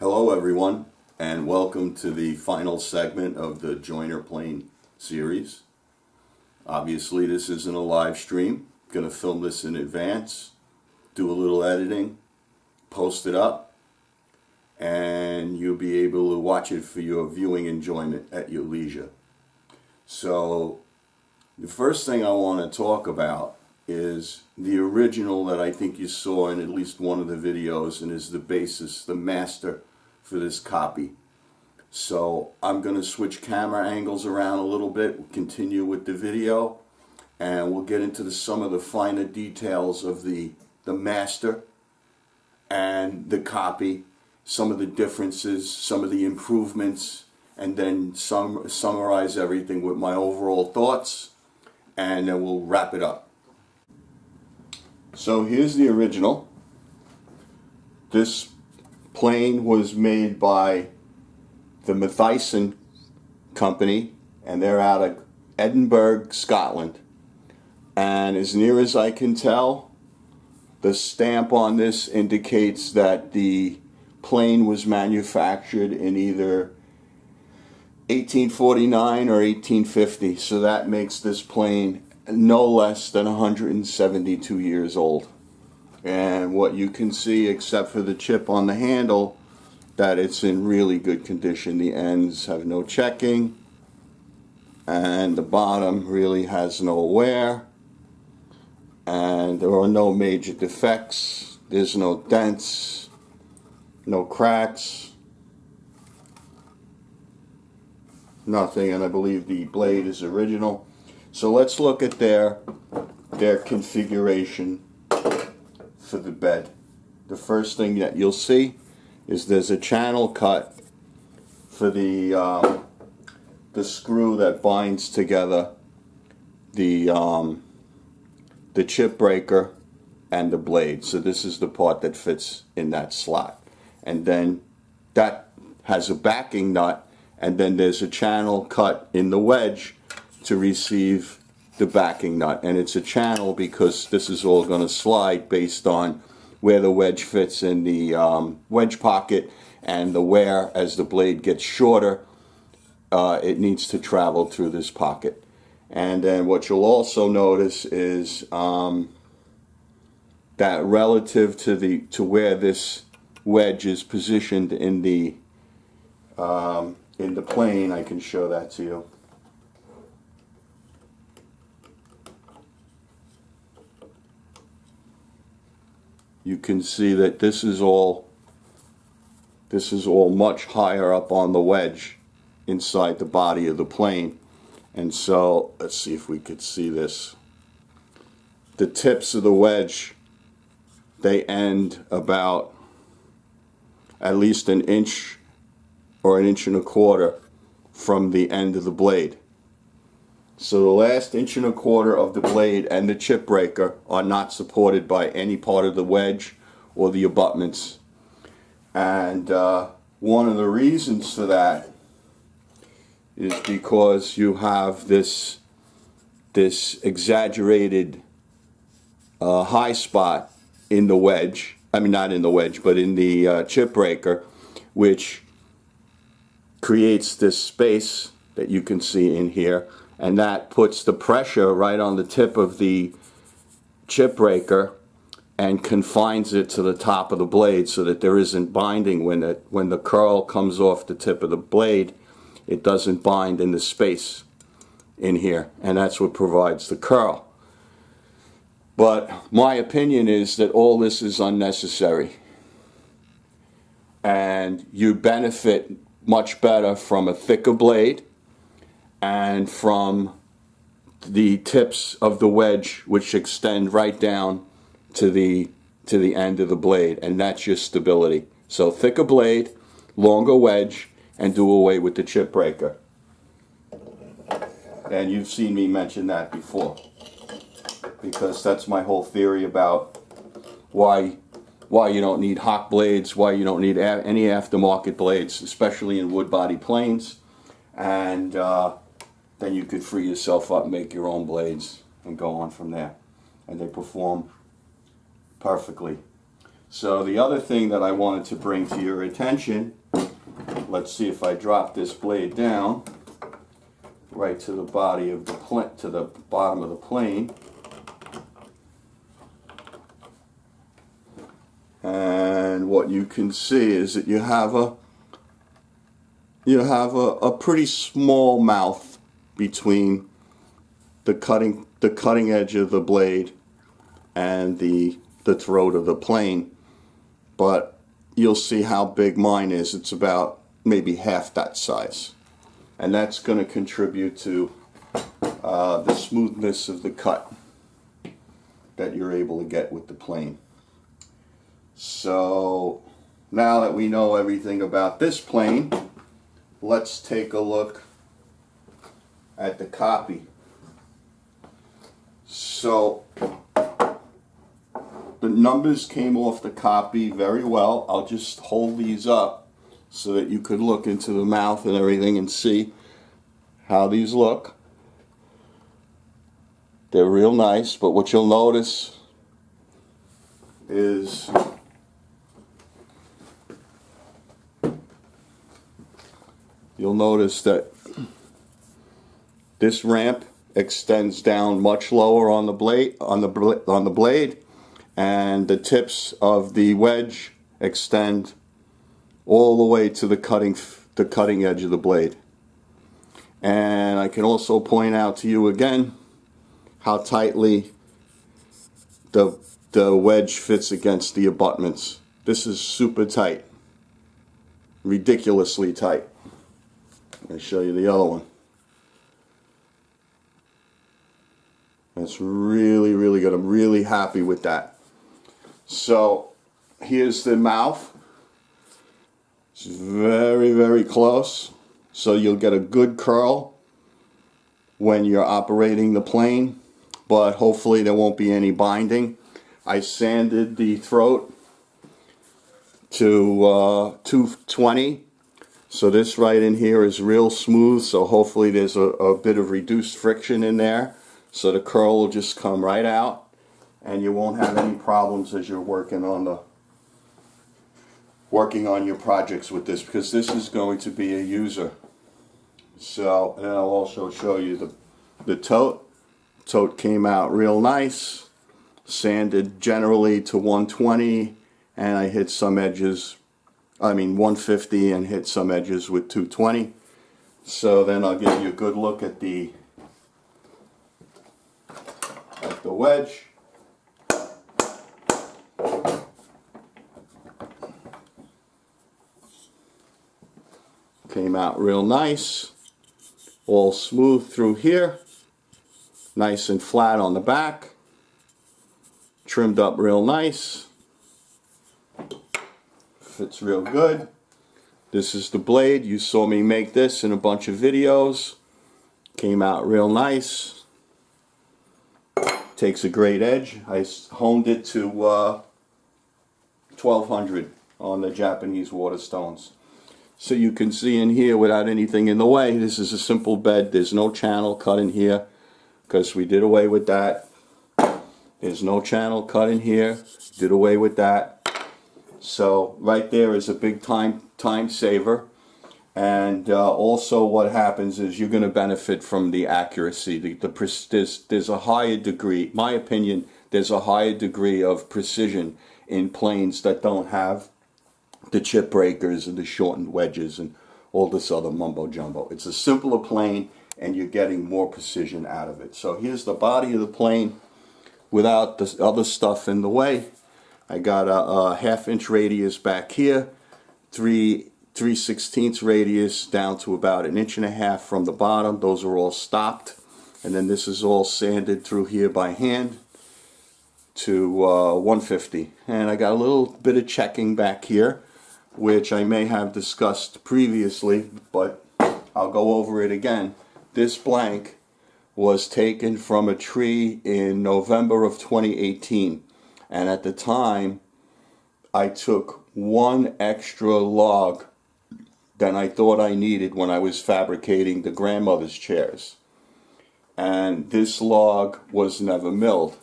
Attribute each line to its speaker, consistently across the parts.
Speaker 1: Hello everyone and welcome to the final segment of the Jointer Plane series. Obviously this isn't a live stream. I'm Going to film this in advance, do a little editing, post it up, and you'll be able to watch it for your viewing enjoyment at your leisure. So the first thing I want to talk about is the original that I think you saw in at least one of the videos and is the basis, the master for this copy. So I'm going to switch camera angles around a little bit, continue with the video, and we'll get into the, some of the finer details of the, the master and the copy, some of the differences, some of the improvements, and then sum, summarize everything with my overall thoughts, and then we'll wrap it up. So here's the original. This plane was made by the Mathieson Company, and they're out of Edinburgh, Scotland. And as near as I can tell, the stamp on this indicates that the plane was manufactured in either 1849 or 1850. So that makes this plane no less than 172 years old. And what you can see, except for the chip on the handle, that it's in really good condition. The ends have no checking, and the bottom really has no wear, and there are no major defects. There's no dents, no cracks, nothing, and I believe the blade is original. So let's look at their their configuration for the bed. The first thing that you'll see is there's a channel cut for the um, the screw that binds together the um, the chip breaker and the blade. So this is the part that fits in that slot. And then that has a backing nut and then there's a channel cut in the wedge to receive the backing nut. And it's a channel because this is all going to slide based on where the wedge fits in the um, wedge pocket and the wear. As the blade gets shorter uh, it needs to travel through this pocket. And then what you'll also notice is um, that relative to the to where this wedge is positioned in the um, in the plane I can show that to you you can see that this is all this is all much higher up on the wedge inside the body of the plane. And so let's see if we could see this. The tips of the wedge they end about at least an inch or an inch and a quarter from the end of the blade so the last inch and a quarter of the blade and the chip breaker are not supported by any part of the wedge or the abutments. And uh, one of the reasons for that is because you have this this exaggerated uh, high spot in the wedge. I mean, not in the wedge, but in the uh, chip breaker, which creates this space that you can see in here and that puts the pressure right on the tip of the chip breaker and confines it to the top of the blade so that there isn't binding when it when the curl comes off the tip of the blade it doesn't bind in the space in here. And that's what provides the curl. But my opinion is that all this is unnecessary. And you benefit much better from a thicker blade and from the tips of the wedge which extend right down to the to the end of the blade and that's your stability. So thicker blade longer wedge and do away with the chip breaker. And you've seen me mention that before because that's my whole theory about why why you don't need Hock blades why you don't need any aftermarket blades especially in wood body planes. And uh, then you could free yourself up, make your own blades, and go on from there. And they perform perfectly. So the other thing that I wanted to bring to your attention, let's see if I drop this blade down right to the body of the pl to the bottom of the plane. And what you can see is that you have a you have a, a pretty small mouth between the cutting the cutting edge of the blade and the the throat of the plane. But you'll see how big mine is. It's about maybe half that size. And that's going to contribute to uh, the smoothness of the cut that you're able to get with the plane. So now that we know everything about this plane let's take a look at the copy so the numbers came off the copy very well. I'll just hold these up so that you could look into the mouth and everything and see how these look. They're real nice, but what you'll notice is you'll notice that this ramp extends down much lower on the blade on the on the blade and the tips of the wedge extend all the way to the cutting the cutting edge of the blade. And I can also point out to you again how tightly the the wedge fits against the abutments. This is super tight. Ridiculously tight. Let me show you the other one That's really, really good. I'm really happy with that. So here's the mouth. It's very, very close. So you'll get a good curl when you're operating the plane, but hopefully there won't be any binding. I sanded the throat to uh, 220 so this right in here is real smooth so hopefully there's a, a bit of reduced friction in there so the curl will just come right out and you won't have any problems as you're working on the working on your projects with this because this is going to be a user. So, and I'll also show you the, the tote. Tote came out real nice, sanded generally to 120 and I hit some edges, I mean 150 and hit some edges with 220. So then I'll give you a good look at the the wedge. Came out real nice. All smooth through here. Nice and flat on the back. Trimmed up real nice. Fits real good. This is the blade. You saw me make this in a bunch of videos. Came out real nice takes a great edge. I honed it to uh, 1200 on the Japanese Waterstones. So you can see in here without anything in the way, this is a simple bed. There's no channel cut in here because we did away with that. There's no channel cut in here. Did away with that. So right there is a big time time saver. And uh, also what happens is you're going to benefit from the accuracy. The, the, there's, there's a higher degree, my opinion, there's a higher degree of precision in planes that don't have the chip breakers and the shortened wedges and all this other mumbo jumbo. It's a simpler plane and you're getting more precision out of it. So here's the body of the plane without the other stuff in the way. I got a, a half inch radius back here, three 3 16ths radius down to about an inch and a half from the bottom. Those are all stopped. And then this is all sanded through here by hand to uh, 150. And I got a little bit of checking back here, which I may have discussed previously, but I'll go over it again. This blank was taken from a tree in November of 2018. And at the time, I took one extra log than I thought I needed when I was fabricating the grandmother's chairs. And this log was never milled.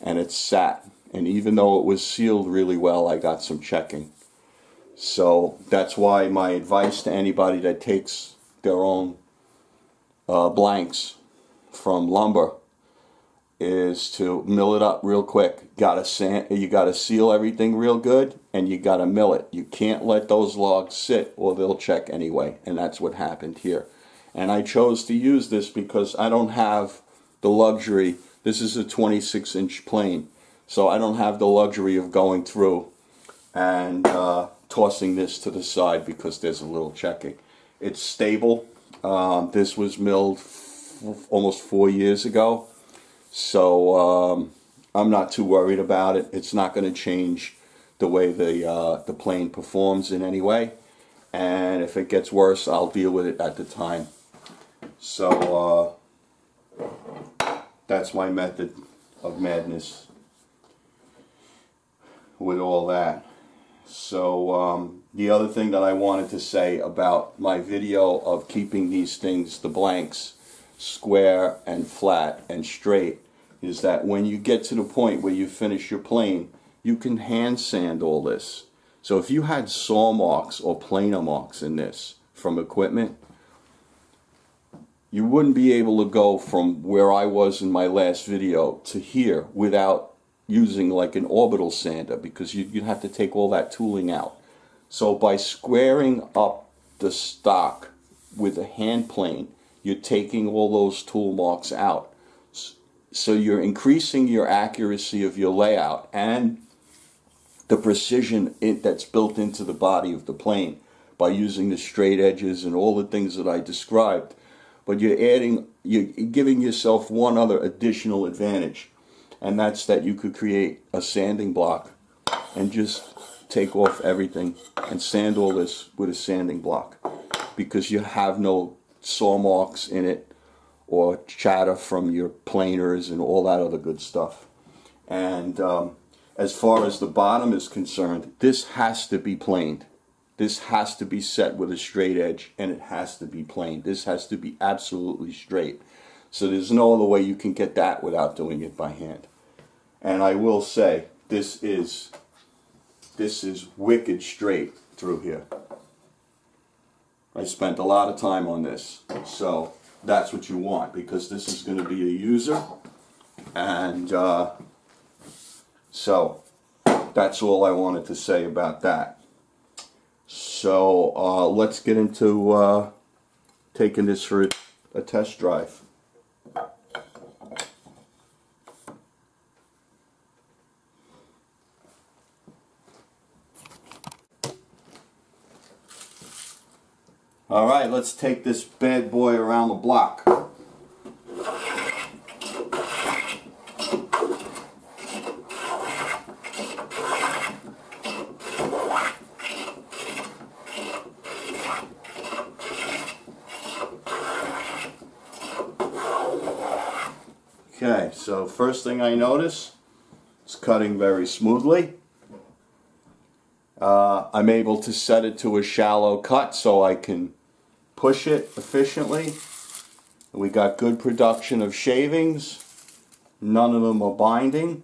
Speaker 1: And it sat And even though it was sealed really well, I got some checking. So that's why my advice to anybody that takes their own uh, blanks from lumber is to mill it up real quick. Gotta sand, you gotta seal everything real good, and you gotta mill it. You can't let those logs sit, or they'll check anyway. And that's what happened here. And I chose to use this because I don't have the luxury. This is a 26 inch plane, so I don't have the luxury of going through and uh, tossing this to the side because there's a little checking. It's stable. Um, this was milled almost four years ago, so um, I'm not too worried about it. It's not going to change the way the uh, the plane performs in any way, and if it gets worse, I'll deal with it at the time. So uh, that's my method of madness with all that. So um, the other thing that I wanted to say about my video of keeping these things, the blanks, square and flat and straight, is that when you get to the point where you finish your plane, you can hand sand all this. So if you had saw marks or planer marks in this from equipment, you wouldn't be able to go from where I was in my last video to here without using like an orbital sander because you, would have to take all that tooling out. So by squaring up the stock with a hand plane, you're taking all those tool marks out. So you're increasing your accuracy of your layout and the precision that's built into the body of the plane by using the straight edges and all the things that I described. But you're adding, you're giving yourself one other additional advantage and that's that you could create a sanding block and just take off everything and sand all this with a sanding block because you have no saw marks in it or chatter from your planers and all that other good stuff. And um, as far as the bottom is concerned, this has to be planed. This has to be set with a straight edge and it has to be planed. This has to be absolutely straight. So there's no other way you can get that without doing it by hand. And I will say, this is this is wicked straight through here. I spent a lot of time on this. So that's what you want because this is going to be a user. And uh, so that's all I wanted to say about that. So uh, let's get into uh, taking this for a test drive. All right, let's take this bad boy around the block. Okay, so first thing I notice, it's cutting very smoothly. Uh, I'm able to set it to a shallow cut so I can push it efficiently. We got good production of shavings. None of them are binding.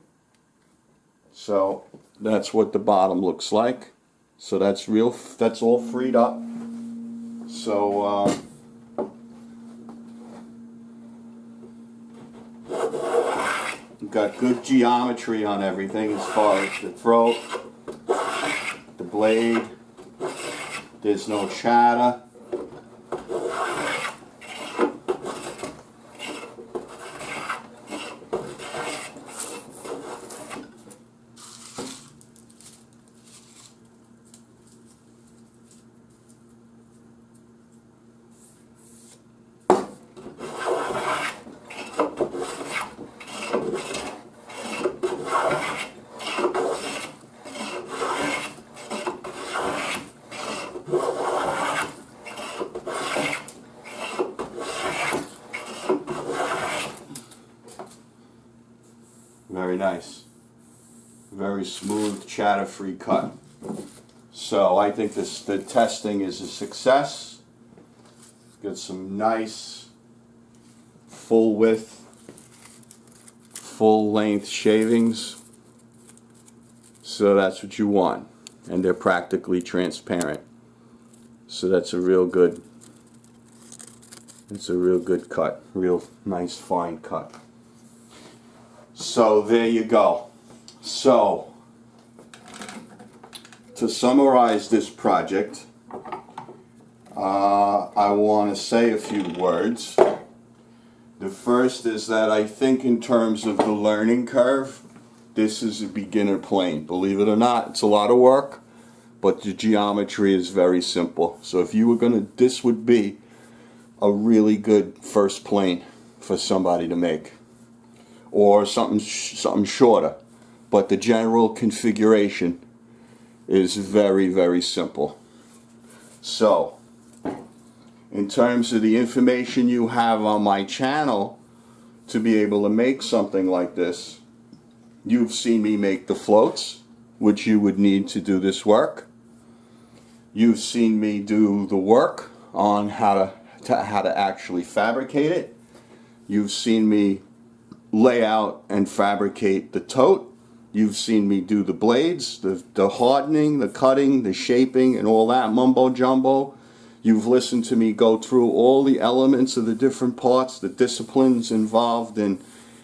Speaker 1: So that's what the bottom looks like. So that's real, that's all freed up. So, uh, got good geometry on everything as far as the throat, the blade. There's no chatter. Very nice. Very smooth, chatter-free cut. So I think this the testing is a success. Got some nice full width, full length shavings. So that's what you want. And they're practically transparent. So that's a real good, it's a real good cut. Real nice fine cut. So there you go. So, to summarize this project, uh, I want to say a few words. The first is that I think in terms of the learning curve, this is a beginner plane. Believe it or not, it's a lot of work, but the geometry is very simple. So if you were going to, this would be a really good first plane for somebody to make. Or something, something shorter. But the general configuration is very, very simple. So, in terms of the information you have on my channel to be able to make something like this. You've seen me make the floats, which you would need to do this work. You've seen me do the work on how to, to how to actually fabricate it. You've seen me lay out and fabricate the tote. You've seen me do the blades, the, the hardening, the cutting, the shaping, and all that mumbo jumbo. You've listened to me go through all the elements of the different parts, the disciplines involved in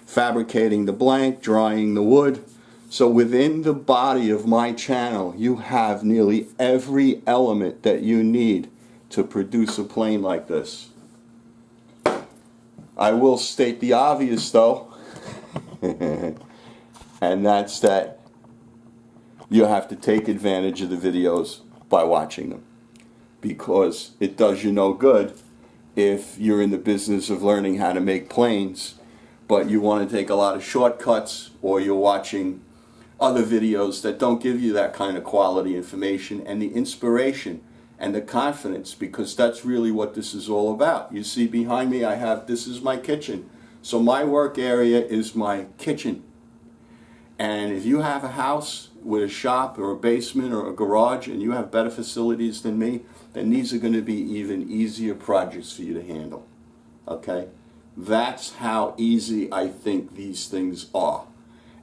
Speaker 1: fabricating the blank, drying the wood. So within the body of my channel, you have nearly every element that you need to produce a plane like this. I will state the obvious though, and that's that you have to take advantage of the videos by watching them because it does you no good if you're in the business of learning how to make planes, but you want to take a lot of shortcuts or you're watching other videos that don't give you that kind of quality information and the inspiration and the confidence because that's really what this is all about. You see behind me I have, this is my kitchen. So my work area is my kitchen. And if you have a house with a shop or a basement or a garage and you have better facilities than me, then these are going to be even easier projects for you to handle. Okay? That's how easy I think these things are.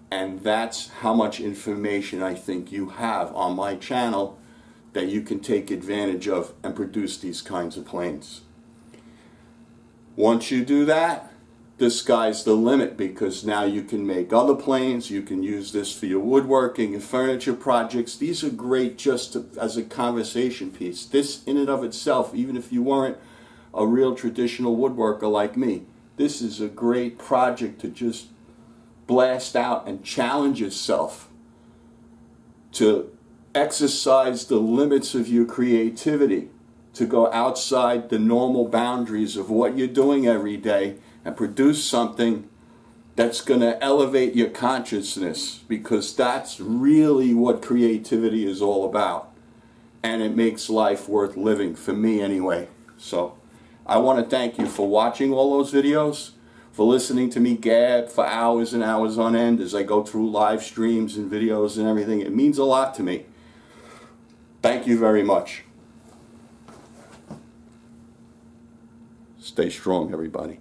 Speaker 1: And that's how much information I think you have on my channel that you can take advantage of and produce these kinds of planes. Once you do that, the sky's the limit because now you can make other planes, you can use this for your woodworking and furniture projects. These are great just to, as a conversation piece. This in and of itself, even if you weren't a real traditional woodworker like me, this is a great project to just blast out and challenge yourself to exercise the limits of your creativity, to go outside the normal boundaries of what you're doing every day and produce something that's going to elevate your consciousness because that's really what creativity is all about. And it makes life worth living, for me anyway. So I want to thank you for watching all those videos, for listening to me gab for hours and hours on end as I go through live streams and videos and everything. It means a lot to me. Thank you very much. Stay strong, everybody.